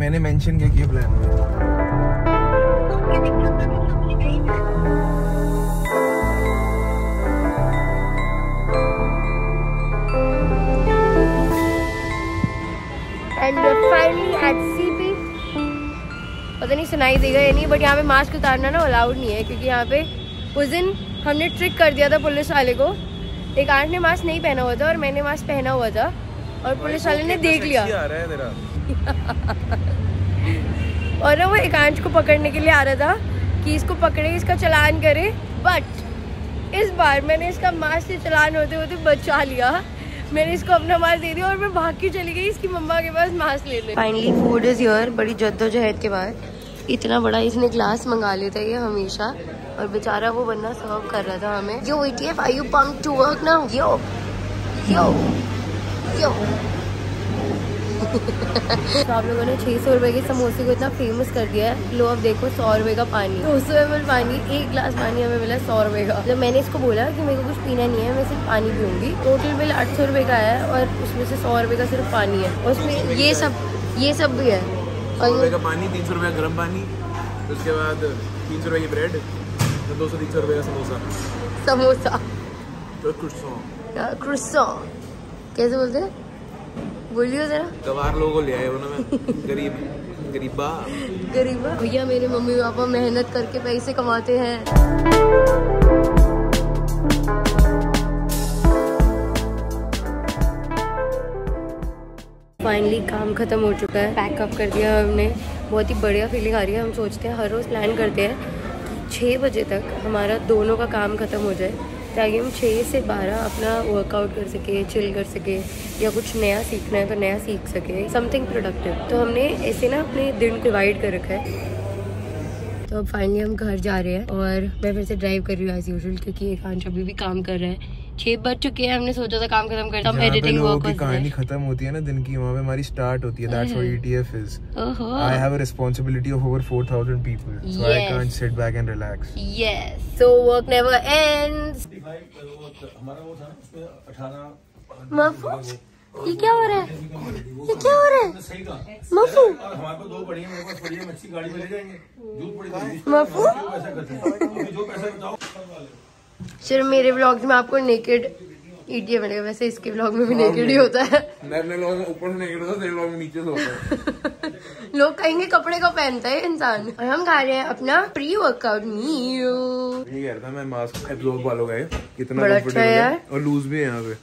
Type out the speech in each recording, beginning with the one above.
मैंने मेंशन किया कि plan and finally at CP पता नहीं सुनाई देगा या नहीं बट यहाँ पे मास्क उतारना ना अलाउड नहीं है क्योंकि यहाँ पे उस दिन हमने ट्रिक कर दिया था पुलिस वाले को। एक आंट ने मास्क नहीं पहना हुआ था और मैंने मास्क पहना हुआ था और पुलिस वाले ने देख लिया। आ रहा है तेरा और ना वो एकांश को पकड़ने के लिए आ रहा था कि इसको पकड़े, इसका चलान करे बट इस बार मैंने इसका मास्क से चलान होते होते बचा लिया। मैंने इसको अपना मास्क दे दिया और मैं भाग के चली गई, इसकी मम्मा के पास मास्क लेने फाइनली फ़ूड इज़ योर बड़ी जद्दोजहद के बाद। इतना बड़ा इसने ग्लास मंगा लेता है ये हमेशा। और बेचारा वो बंदा सर्व कर रहा था हमें। Yo ETF I you punk to work now yo yo yo तो आप लोगों ने छह सौ रुपए के समोसे को इतना फ़ेमस कर दिया है। लो अब देखो सौ रुपए का पानी। दो सौ एम पानी एक गिलास पानी हमें मिला सौ रुपए का। जब मैंने इसको बोला कि मेरे को कुछ पीना नहीं है मैं सिर्फ़ पानी पीऊँगी। टोटल बिल आठ सौ रुपए का है और उसमें से सौ रुपए का सिर्फ़ पानी है। और उसमें ये सब ये सब भी है। सौ रुपए का पानी तीन सौ रुपये गर्म पानी उसके बाद तीन सौ रुपये की ब्रेड दो सौ तीन सौ रुपये का समोसा। समोसा। तो सौ कैसे बोलते हैं? बोलियो जरा। गवार लोगों को ले आए हो ना मैं गरीब गरीबा। गरीबा। भैया मेरे मम्मी पापा मेहनत करके पैसे कमाते हैं। फाइनली काम खत्म हो चुका है। पैकअप कर दिया हमने। बहुत ही बढ़िया फीलिंग आ रही है। हम सोचते हैं हर रोज़ प्लान करते हैं। छः बजे तक हमारा दोनों का काम खत्म हो जाए। ताकि हम छः से बारह अपना वर्कआउट कर सके चिल कर सके, या कुछ नया सीखना है तो नया सीख सके समथिंग प्रोडक्टिव तो हमने ऐसे ना अपने दिन को डिवाइड कर रखा है। तो अब फाइनली हम घर जा रहे हैं और मैं फिर से ड्राइव कर रही हूँ एज यूजल क्योंकि एकांश अभी भी काम कर रहा है। छः बज चुके हैं हमने सोचा था काम खत्म करते हम एडिटिंग वर्क की कहानी खत्म होती है ना दिन की वहाँ पे हमारी स्टार्ट होती है दैट्स व्हाट ईटीएफ इज़ ओहो। I have a responsibility of over 4,000 people, so I Yes. can't sit back and relax. Yes so work never ends हमारा वो था मफू ये क्या हो रहा है? ये क्या हो रहा है? मफू। हमारे पास दो पड़ी है मेरे पास पड़ी है मच्छी गाड़ी में ले जाएँगे। है मफू। जो पैसा बताओ सिर्फ़ मेरे व्लॉग्स में आपको नेकेड ईटीए मिलेगा। वैसे इसके व्लॉग में भी नेकेड ही होता है। मेरे लोग ऊपर से नहीं गिरता तेरे लोग नीचे से होता है। लोग कहेंगे कपड़े को पहनता है इंसान। और हम खा रहे हैं अपना प्री वर्कआउट मील ये कह रहा था मैं मास्क एब्जॉर्ब वालों का है। कितना बड़ा अच्छा है है। यार। और लूज भी है यहाँ पे।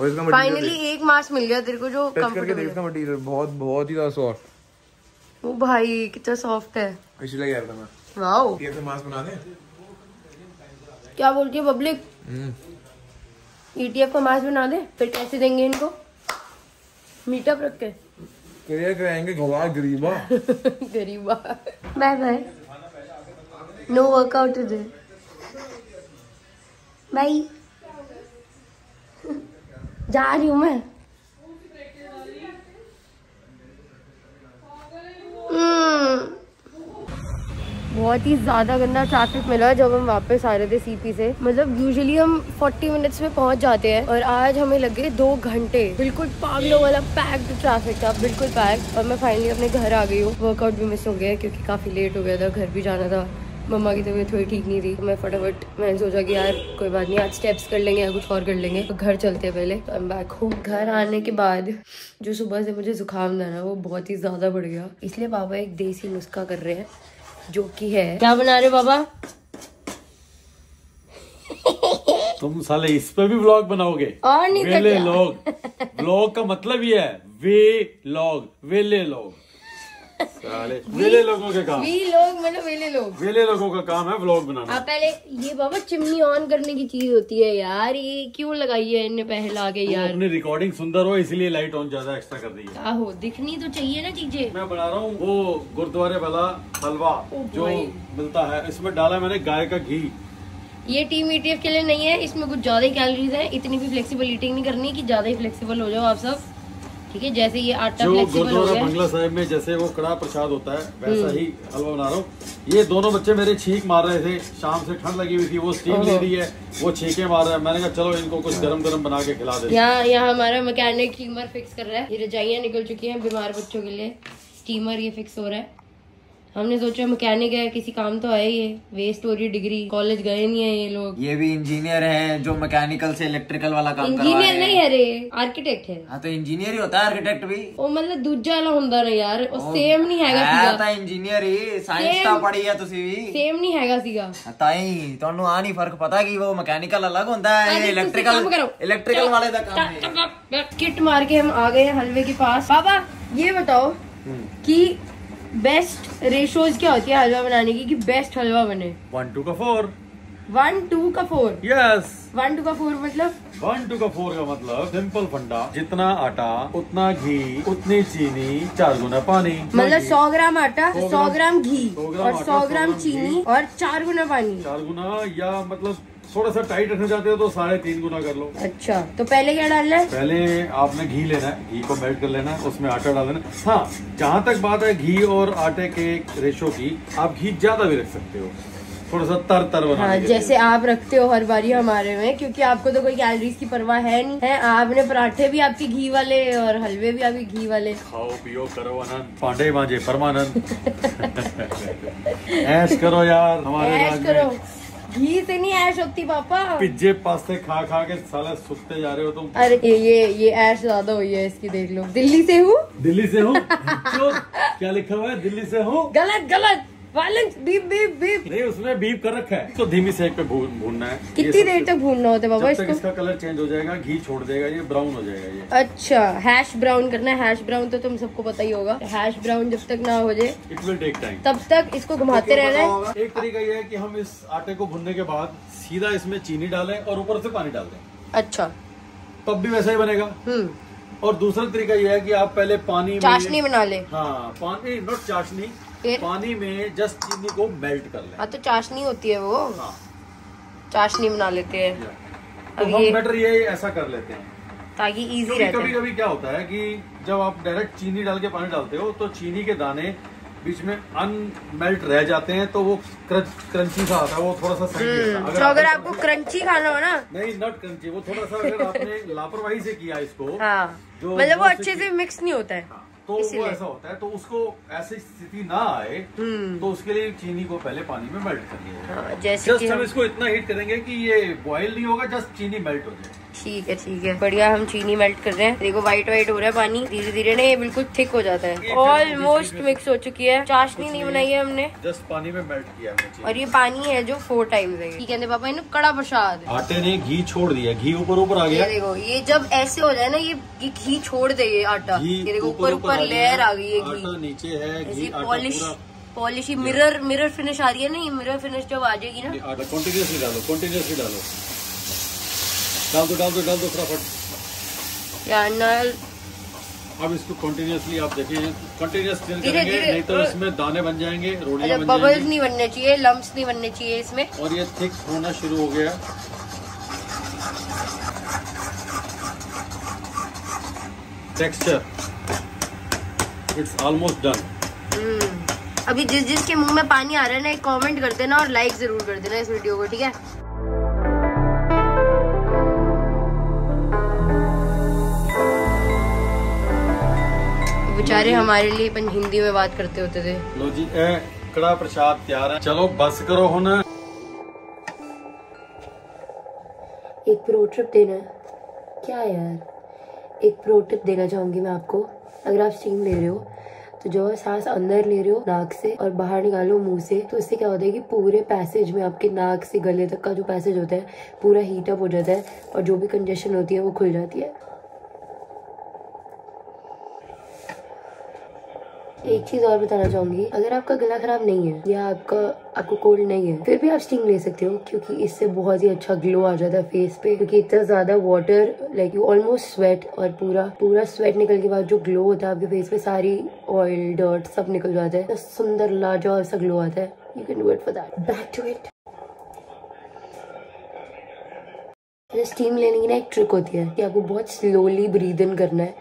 और इसका फाइनली एक मास्क मिल गया तेरे को जो कंफर्टेबल इसका मटेरियल बहुत बहुत ही ज़्यादा सॉफ्ट भाई कितना सॉफ्ट है। इसलिए कह रहा था मैं। वाओ ये से मास्क बना दे। क्या बोलती है पब्लिक ईटीएफ का मास बना दे फिर कैसे देंगे इनको? मीटअप रख के। करेंगे गरीबा। गरीबा। Bye bye no workout today bye जा रही हूँ मैं। बहुत ही ज़्यादा गंदा ट्रैफ़िक मिला जब हम वापस आ रहे थे सीपी से। मतलब यूजुअली हम 40 मिनट्स में पहुँच जाते हैं और आज हमें लगे दो घंटे। बिल्कुल पागलों वाला पैक्ड ट्रैफ़िक था, बिल्कुल पैक्ड और मैं फाइनली अपने घर आ गई हूँ। वर्कआउट भी मिस हो गया क्योंकि काफ़ी लेट हो गया था, घर भी जाना था। मम्मा की तबीयत थोड़ी ठीक नहीं थी। तो मैं फटाफट, मैंने सोचा कि यार कोई बात नहीं, आज स्टेप्स कर लेंगे या कुछ और कर लेंगे। तो घर चलते हैं पहले। तो back home. घर आने के बाद जो सुबह से मुझे जुकाम था ना, वो बहुत ही ज़्यादा बढ़ गया। इसलिए पापा एक देसी नुस्खा कर रहे हैं। जो कि है। क्या बना रहे बाबा? तुम साले इस पे भी व्लॉग बनाओगे? और नहीं तो वेले लोग। व्लॉग का मतलब ये है वे लॉग वेले लोग। वेले लोगों के काम। वी लोग मतलब वेले लोग। वेले लोगों का काम है व्लॉग बनाना। आप पहले ये बाबा चिमनी ऑन करने की चीज़ होती है यार ये क्यों लगाई है इनने पहले आगे यार? अपनी रिकॉर्डिंग सुंदर हो इसलिए लाइट ऑन ज़्यादा एक्स्ट्रा कर दी है। क्या हो दिखनी तो चाहिए ना चीज़ें। मैं बना रहा हूँ वो गुरुद्वारे वाला हलवा जो। मिलता है। इसमें डाला मैंने गाय का घी। ये टीम ईटीएफ के लिए नहीं है इसमें कुछ ज़्यादा ही कैलोरीज है। इतनी भी फ्लेक्सिबल ईटिंग नहीं करनी कि ज़्यादा ही फ्लेक्सिबल हो जाओ आप सब। ठीक है जैसे ये आटा फ्लेक्सिबल हो गया बंगला साहिब में जैसे वो कड़ा प्रसाद होता है हम्म। वैसा ही हलवा बना रहा हूँ। ये दोनों बच्चे मेरे छींक मार रहे थे शाम से ठंड लगी हुई थी वो स्टीम ले रही है वो छीके मार रहा है। मैंने कहा चलो इनको कुछ गर्म गर्म बना के खिला दे। यहाँ यहाँ हमारा मैकेनिक टीमर फिक्स कर रहा है। ये रजाइयाँ निकल चुकी है बीमार बच्चों के लिए। स्टीमर ये फिक्स हो रहा है। हमने सोचा मैकेनिक है किसी काम तो आया ही है वेस्ट हो रही डिग्री कॉलेज गए नहीं है ये लोग ये भी इंजीनियर हैं जो मैकेनिकल से इलेक्ट्रिकल वाला काम करवा इंजीनियर रहे नहीं हैं है रे आर्किटेक्ट है हाँ तो इंजीनियर ही होता है आर्किटेक्ट भी ਉਹ ਮਤਲਬ ਦੂਜਾ ਵਾਲਾ ਹੁੰਦਾ ਨਾ ਯਾਰ ਉਹ ਸੇਮ ਨਹੀਂ ਹੈਗਾ ਹੈ ਸੀਗਾ ਤਾਂ ਇੰਜੀਨੀਅਰ ਹੀ ਸਾਇੰਸ Same. ਤਾਂ ਪੜ੍ਹੀ ਆ ਤੁਸੀਂ ਵੀ ਸੇਮ ਨਹੀਂ ਹੈਗਾ ਸੀਗਾ ਤਾਂ ਹੀ ਤੁਹਾਨੂੰ ਆ ਨਹੀਂ ਫਰਕ ਪਤਾ ਕਿ ਉਹ ਮੈਕੈਨੀਕਲ ਅਲੱਗ ਹੁੰਦਾ ਹੈ अरे, ਇਹ तुसी इलेक्ट्रिकल काम करो। इलेक्ट्रिकल वाले का काम है किट मार के हम आ गए हैं हलवे के पास बाबा ये बताओ कि बेस्ट रेशोज क्या होती है हलवा बनाने की कि बेस्ट हलवा बने? वन टू का फोर वन टू का फोर यस वन टू का फोर मतलब? वन टू का फोर का मतलब सिंपल फंडा जितना आटा उतना घी उतनी चीनी चार गुना पानी। मतलब सौ ग्राम आटा सौ ग्राम घी और सौ ग्राम चीनी और चार गुना पानी। चार गुना या मतलब थोड़ा सा टाइट रखना चाहते हो तो साढ़े तीन गुना कर लो। अच्छा तो पहले क्या डालना है? पहले आपने घी लेना है घी को मेल्ट कर लेना है उसमें आटा डाल देना। हाँ जहाँ तक बात है घी और आटे के रेशो की आप घी ज़्यादा भी रख सकते हो। थोड़ा सा तर तर बना हाँ जैसे आप रखते हो हर बारी हमारे में क्योंकि आपको तो कोई कैलोरीज की परवाह है नहीं। है आपने पराठे भी आपके घी वाले और हलवे भी आपके घी वाले। खाओ पियो करो आनंद। पांडे मांझे परमानंद। ऐश करो यार हमारे ऐश करो में। घी से नहीं ऐश होती पापा। पिज्जे पास्ते खा खा के साले सुखते जा रहे हो तुम। अरे ये ये ये ऐश ज़्यादा हुई है इसकी देख लो। दिल्ली से हूँ? दिल्ली से हूँ? क्या लिखा हुआ है? दिल्ली से हूँ? गलत गलत। Violence beep beep beep. नहीं उसमें बीप कर रखा है। तो धीमी सेक पे भूनना है। कितनी देर तक भूनना होता है बाबा इसको? इसका कलर चेंज हो जाएगा घी छोड़ देगा ये ब्राउन हो जाएगा ये। अच्छा हैश ब्राउन करना है। हैश ब्राउन तो तुम सबको पता ही होगा। हैश ब्राउन जब तक ना हो जाए इट विल टेक टाइम तब तक इसको घुमाते रहना है। एक तरीका ये है की हम इस आटे को भूनने के बाद सीधा इसमें चीनी डालें और ऊपर से पानी डाल दें। अच्छा। तब भी वैसा ही बनेगा। हम्म। और दूसरा तरीका ये है कि आप पहले पानी में चाशनी बना ले। हाँ पानी नॉट चाशनी फिर पानी में जस्ट चीनी को मेल्ट कर लें। हाँ तो चाशनी होती है वो। हाँ। चाशनी बना लेते हैं। तो हम ये बेटर ये ऐसा कर लेते हैं। ताकि इजी रहता कभी कभी क्या होता है कि जब आप डायरेक्ट चीनी डाल के पानी डालते हो तो चीनी के दाने बीच में अनमेल्ट रह जाते हैं तो वो क्रंच क्रंची सा आता है वो थोड़ा सा सही हम्म, तो अगर आपको क्रंची खाना हो ना। नहीं नॉट क्रंची वो थोड़ा सा अगर आपने लापरवाही से किया इसको हाँ। जो मतलब वो अच्छे से- से मिक्स नहीं होता है। हाँ, तो वो ऐसा होता है तो उसको ऐसी स्थिति ना आए हम्म। तो उसके लिए चीनी को पहले पानी में मेल्ट कर लिया जाए। हाँ, जस्ट हम हम इसको इतना हीट करेंगे कि ये बॉयल नहीं होगा जस्ट चीनी मेल्ट हो जाए। ठीक है ठीक है। बढ़िया हम चीनी मेल्ट कर रहे हैं। देखो व्हाइट व्हाइट हो रहा है पानी। धीरे धीरे ना ये बिल्कुल थिक हो जाता है। ऑलमोस्ट मिक्स हो चुकी है। चाशनी नहीं बनाई है हमने। जस्ट पानी में मेल्ट किया हमने चीनी। और ये पानी है जो फोर टाइम्स है। ठीक है पापा इन्हें कड़ा प्रसाद। आटे ने घी छोड़ दिया। घी ऊपर ऊपर आ गया। देखो ये जब ऐसे हो जाए ना ये घी छोड़ दे ये आटा। ये देखो ऊपर ऊपर लेयर आ गई है घी। नीचे है polish polish mirror mirror finish आ रही है ना ये मिरर फिनिश जब आ जाएगी ना। आटा कंटिन्यूसली डालो कंटिन्यूसली डालो। डाल दो डाल दो डाल दो फटाफट। या नल। अब इसको कंटिन्यूसली आप देखिए कंटिन्यूस स्टिर करेंगे नहीं तो इसमें दाने बन जाएँगे अच्छा रोटियाँ बन बबल्स नहीं बनने चाहिए लम्स नहीं बनने चाहिए इसमें। और ये थिक होना शुरू हो गया। Texture it's almost done. अभी जिस जिसके मुँह में पानी आ रहा है ना एक कमेंट कर देना और लाइक ज़रूर कर देना इस वीडियो को ठीक है? बेचारे हमारे लिए हिंदी में बात करते होते थे। लो जी ए कड़ा प्रसाद तैयार है। चलो बस करो हुन। एक प्रो ट्रिप देना है। क्या यार? एक प्रो टिप देना चाहूँगी मैं आपको। अगर आप स्टीम ले रहे हो तो जो सांस अंदर ले रहे हो नाक से और बाहर निकालो मुँह से तो इससे क्या होता है कि पूरे पैसेज में आपके नाक से गले तक का जो पैसेज होता है पूरा हीटअप हो जाता है और जो भी कंजेशन होती है वो खुल जाती है। एक चीज़ और बताना चाहूँगी। अगर आपका गला खराब नहीं है या आपका, आपको कोल्ड नहीं है, फिर भी आप स्टीम ले सकते हो, क्योंकि इससे बहुत ही अच्छा ग्लो आ जाता है फेस पे, क्योंकि इतना ज़्यादा water like you almost sweat और पूरा पूरा स्वेट निकल के बाद जो ग्लो होता है आपके फेस पे, सारी ऑयल डर्ट सब निकल जाता है। तो सुंदर, लाजवाब सा ग्लो आता है। You can do it for that back to it steam लेने की ना एक ट्रिक होती है कि आपको बहुत स्लोली ब्रीद इन करना है,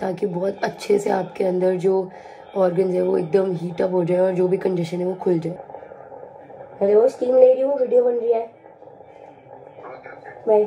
ताकि बहुत अच्छे से आपके अंदर जो ऑर्गन्स है, वो एकदम हीटअप हो जाए और जो भी कंजेशन है वो खुल जाए। अरे वो स्टीम ले रही हूँ वीडियो बन रही है। बाय